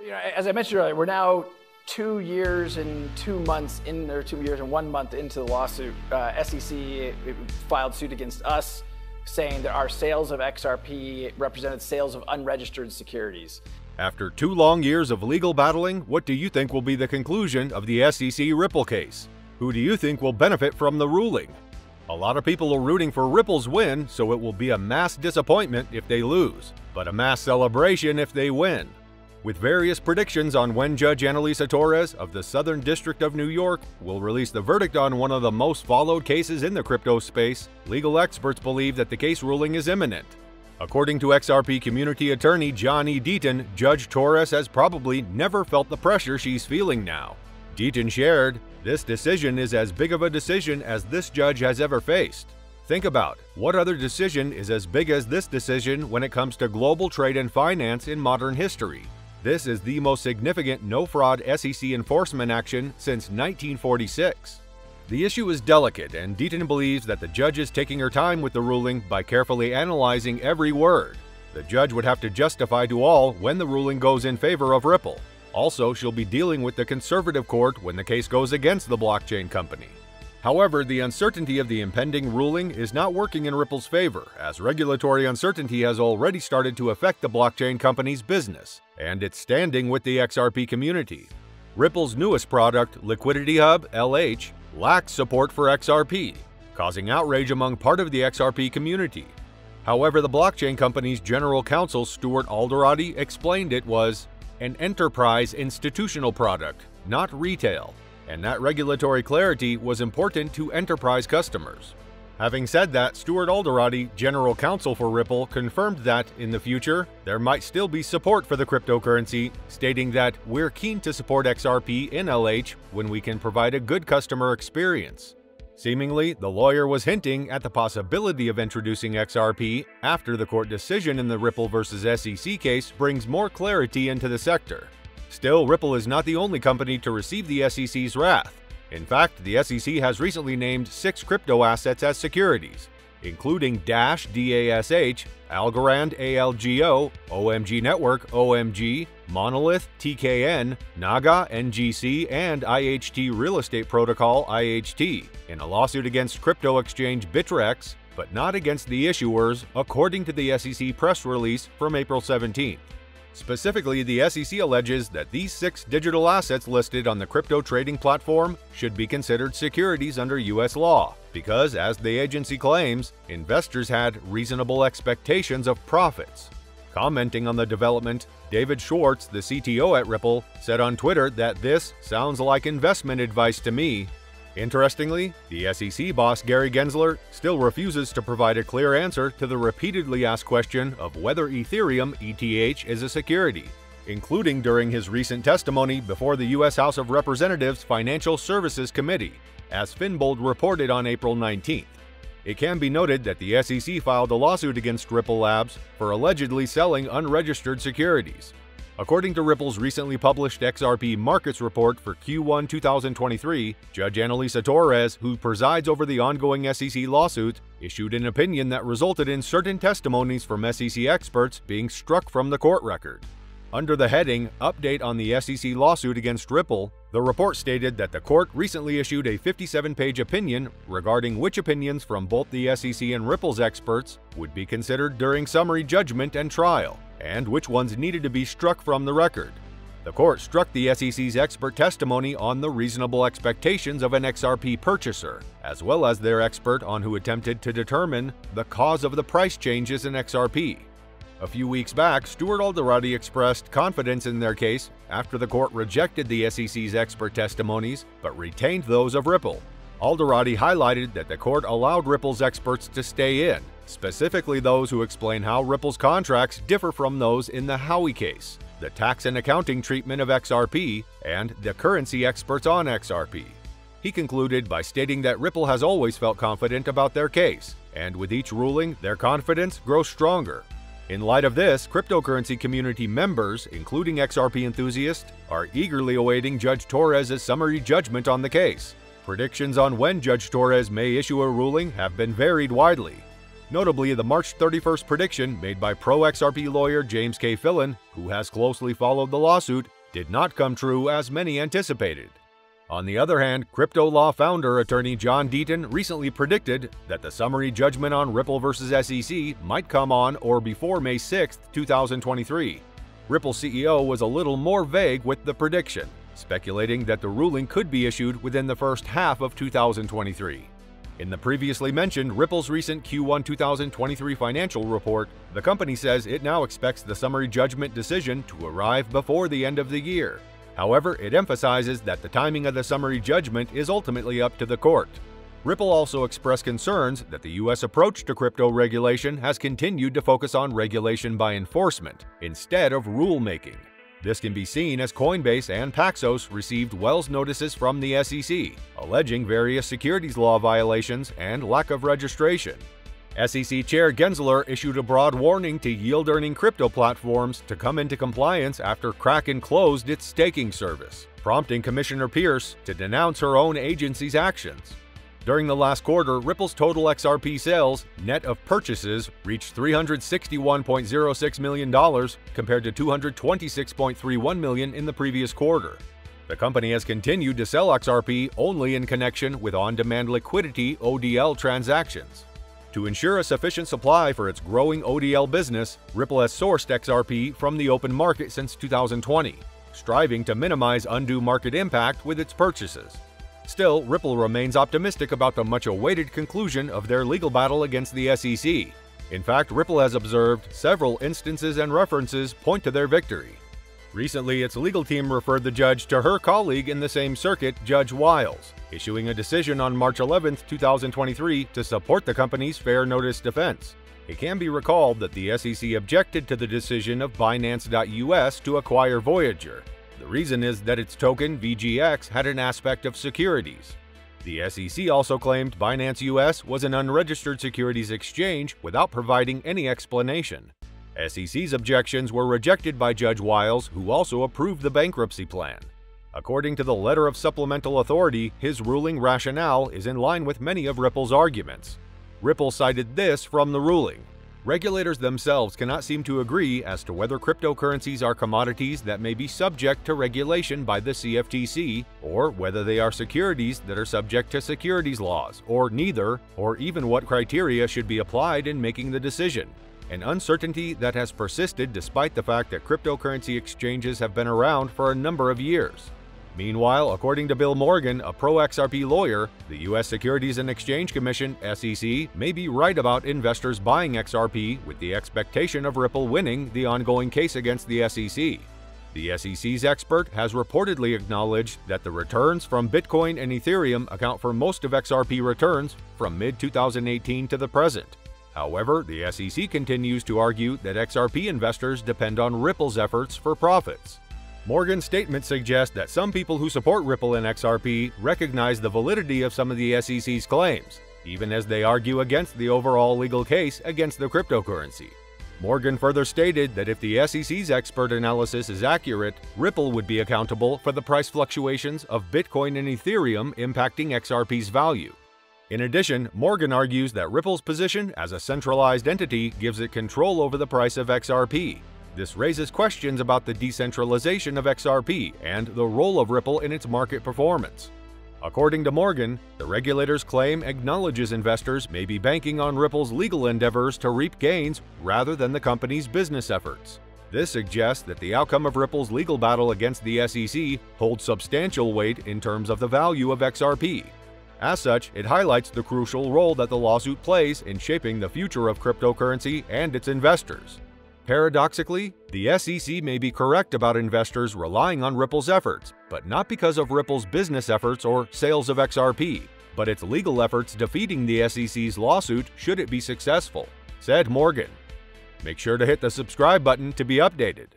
You know, as I mentioned earlier, we're now two years and two months in, or two years and one month into the lawsuit. Uh, SEC filed suit against us, saying that our sales of XRP represented sales of unregistered securities. After two long years of legal battling, what do you think will be the conclusion of the SEC Ripple case? Who do you think will benefit from the ruling? A lot of people are rooting for Ripple's win, so it will be a mass disappointment if they lose, but a mass celebration if they win. With various predictions on when Judge Analisa Torres of the Southern District of New York will release the verdict on one of the most followed cases in the crypto space, legal experts believe that the case ruling is imminent. According to XRP community attorney John E. Deaton, Judge Torres has probably never felt the pressure she's feeling now. Deaton shared, This decision is as big of a decision as this judge has ever faced. Think about what other decision is as big as this decision when it comes to global trade and finance in modern history. This is the most significant no-fraud SEC enforcement action since 1946. The issue is delicate, and Deaton believes that the judge is taking her time with the ruling by carefully analyzing every word. The judge would have to justify to all when the ruling goes in favor of Ripple. Also, she'll be dealing with the conservative court when the case goes against the blockchain company. However, the uncertainty of the impending ruling is not working in Ripple's favor, as regulatory uncertainty has already started to affect the blockchain company's business and its standing with the XRP community. Ripple's newest product, Liquidity Hub LH, lacks support for XRP, causing outrage among part of the XRP community. However, the blockchain company's general counsel Stuart Alderoty explained it was an enterprise institutional product, not retail, and that regulatory clarity was important to enterprise customers. Having said that, Stuart Alderoty, general counsel for Ripple, confirmed that, in the future, there might still be support for the cryptocurrency, stating that we're keen to support XRP in LH when we can provide a good customer experience. Seemingly, the lawyer was hinting at the possibility of introducing XRP after the court decision in the Ripple vs. SEC case brings more clarity into the sector. Still, Ripple is not the only company to receive the SEC's wrath. In fact, the SEC has recently named six crypto assets as securities, including Dash DASH, Algorand ALGO, OMG Network OMG, Monolith TKN, Naga NGC, and IHT Real Estate Protocol IHT in a lawsuit against crypto exchange Bittrex, but not against the issuers, according to the SEC press release from April 17. Specifically, the SEC alleges that these six digital assets listed on the crypto trading platform should be considered securities under U.S. law, because, as the agency claims, investors had reasonable expectations of profits. Commenting on the development, David Schwartz, the CTO at Ripple, said on Twitter that this sounds like investment advice to me Interestingly, the SEC boss Gary Gensler still refuses to provide a clear answer to the repeatedly asked question of whether Ethereum ETH is a security, including during his recent testimony before the U.S. House of Representatives Financial Services Committee, as Finbold reported on April 19th. It can be noted that the SEC filed a lawsuit against Ripple Labs for allegedly selling unregistered securities, According to Ripple's recently published XRP markets report for Q1 2023, Judge Analisa Torres, who presides over the ongoing SEC lawsuit, issued an opinion that resulted in certain testimonies from SEC experts being struck from the court record. Under the heading Update on the SEC Lawsuit Against Ripple, the report stated that the court recently issued a 57 page opinion regarding which opinions from both the SEC and Ripple's experts would be considered during summary judgment and trial and which ones needed to be struck from the record. The court struck the SEC's expert testimony on the reasonable expectations of an XRP purchaser, as well as their expert on who attempted to determine the cause of the price changes in XRP. A few weeks back, Stuart Alderoty expressed confidence in their case after the court rejected the SEC's expert testimonies but retained those of Ripple. Alderoty highlighted that the court allowed Ripple's experts to stay in, specifically those who explain how Ripple's contracts differ from those in the Howey case, the tax and accounting treatment of XRP, and the currency experts on XRP. He concluded by stating that Ripple has always felt confident about their case, and with each ruling, their confidence grows stronger. In light of this, cryptocurrency community members, including XRP enthusiasts, are eagerly awaiting Judge Torres' summary judgment on the case. Predictions on when Judge Torres may issue a ruling have been varied widely, Notably, the March 31st prediction made by pro XRP lawyer James K. Filan, who has closely followed the lawsuit, did not come true as many anticipated. On the other hand, crypto law founder attorney John Deaton recently predicted that the summary judgment on Ripple vs. SEC might come on or before May 6, 2023. Ripple CEO was a little more vague with the prediction, speculating that the ruling could be issued within the first half of 2023. In the previously mentioned Ripple's recent Q1 2023 financial report, the company says it now expects the summary judgment decision to arrive before the end of the year. However, it emphasizes that the timing of the summary judgment is ultimately up to the court. Ripple also expressed concerns that the U.S. approach to crypto regulation has continued to focus on regulation by enforcement instead of rulemaking. This can be seen as Coinbase and Paxos received Wells notices from the SEC, alleging various securities law violations and lack of registration. SEC Chair Gensler issued a broad warning to yield-earning crypto platforms to come into compliance after Kraken closed its staking service, prompting Commissioner Peirce to denounce her own agency's actions. During the last quarter, Ripple's total XRP sales, net of purchases, reached $361.06 million compared to 226.31 million in the previous quarter. The company has continued to sell XRP only in connection with on-demand liquidity ODL transactions. To ensure a sufficient supply for its growing ODL business, Ripple has sourced XRP from the open market since 2020, striving to minimize undue market impact with its purchases. Still, Ripple remains optimistic about the much awaited conclusion of their legal battle against the SEC. In fact, Ripple has observed several instances and references point to their victory. Recently, its legal team referred the judge to her colleague in the same circuit, Judge Wiles, issuing a decision on March 11, 2023 to support the company's fair notice defense. It can be recalled that the SEC objected to the decision of Binance.US to acquire Voyager, the reason is that its token, VGX, had an aspect of securities. The SEC also claimed Binance US was an unregistered securities exchange without providing any explanation. SEC's objections were rejected by Judge Wiles, who also approved the bankruptcy plan. According to the letter of supplemental authority, his ruling rationale is in line with many of Ripple's arguments. Ripple cited this from the ruling. Regulators themselves cannot seem to agree as to whether cryptocurrencies are commodities that may be subject to regulation by the CFTC, or whether they are securities that are subject to securities laws, or neither, or even what criteria should be applied in making the decision. An uncertainty that has persisted despite the fact that cryptocurrency exchanges have been around for a number of years. Meanwhile, according to Bill Morgan, a pro-XRP lawyer, the U.S. Securities and Exchange Commission SEC may be right about investors buying XRP with the expectation of Ripple winning the ongoing case against the SEC. The SEC's expert has reportedly acknowledged that the returns from Bitcoin and Ethereum account for most of XRP returns from mid-2018 to the present. However, the SEC continues to argue that XRP investors depend on Ripple's efforts for profits. Morgan's statement suggests that some people who support Ripple and XRP recognize the validity of some of the SEC's claims, even as they argue against the overall legal case against the cryptocurrency. Morgan further stated that if the SEC's expert analysis is accurate, Ripple would be accountable for the price fluctuations of Bitcoin and Ethereum impacting XRP's value. In addition, Morgan argues that Ripple's position as a centralized entity gives it control over the price of XRP, this raises questions about the decentralization of XRP and the role of Ripple in its market performance. According to Morgan, the regulator's claim acknowledges investors may be banking on Ripple's legal endeavors to reap gains rather than the company's business efforts. This suggests that the outcome of Ripple's legal battle against the SEC holds substantial weight in terms of the value of XRP. As such, it highlights the crucial role that the lawsuit plays in shaping the future of cryptocurrency and its investors. Paradoxically, the SEC may be correct about investors relying on Ripple's efforts, but not because of Ripple's business efforts or sales of XRP, but its legal efforts defeating the SEC's lawsuit should it be successful, said Morgan. Make sure to hit the subscribe button to be updated.